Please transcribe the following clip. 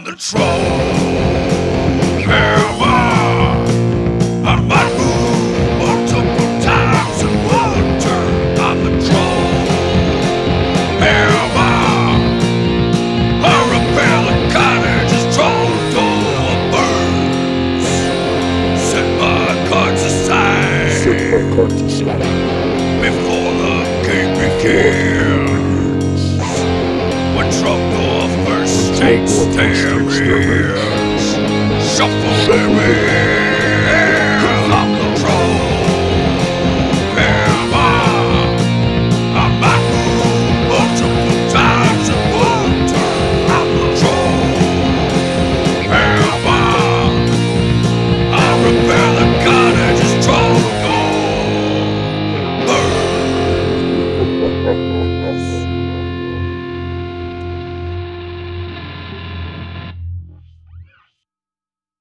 I'm the troll. Hammer. I might move multiple times in turn. I'm the troll. Hammer. I repair the cottage's troll door burns. Set my cards aside before the game begins. takes them in. Shuffle them in. Lock control. Am I a Michael? Multiple times in one turn. Lock control. Am I? Repair the cottage's troll gold. Burn.